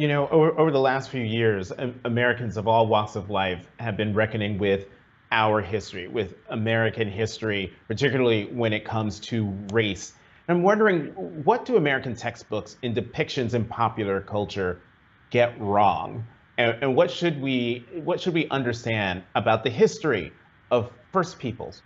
You know, over, over the last few years, Americans of all walks of life have been reckoning with our history, with American history, particularly when it comes to race. And I'm wondering, what do American textbooks in depictions in popular culture get wrong? And, and what should we what should we understand about the history of First Peoples?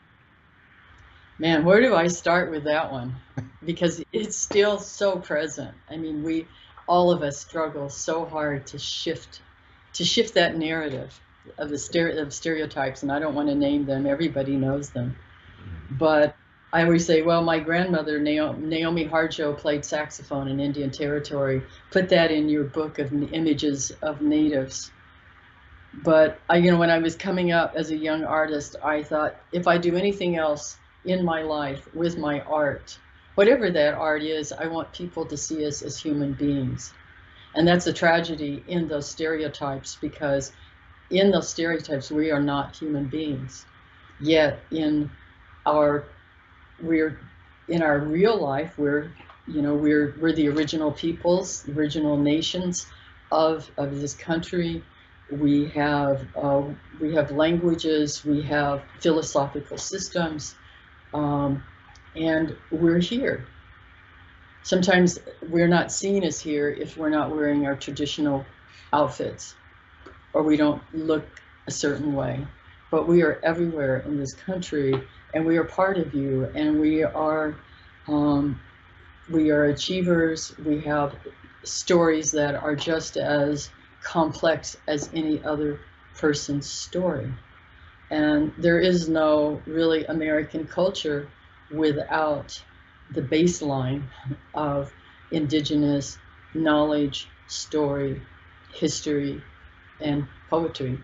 Man, where do I start with that one? Because it's still so present. I mean, we all of us struggle so hard to shift to shift that narrative of the stere- of stereotypes, and I don't want to name them. Everybody knows them, mm-hmm. but I always say, well, my grandmother Naomi Harjo played saxophone in Indian Territory. Put that in your book of images of natives. But I, you know, when I was coming up as a young artist, I thought if I do anything else in my life with my art, whatever that art is, I want people to see us as human beings. And that's a tragedy in those stereotypes because in those stereotypes, we are not human beings. Yet in our, we're, in our real life, we're, you know, we're, we're the original peoples, the original nations of, of this country. We have, uh, we have languages, we have philosophical systems, um, and we're here. Sometimes we're not seen as here if we're not wearing our traditional outfits or we don't look a certain way. But we are everywhere in this country and we are part of you and we are um, we are achievers. We have stories that are just as complex as any other person's story. And there is no really American culture without the baseline of indigenous knowledge, story, history, and poetry.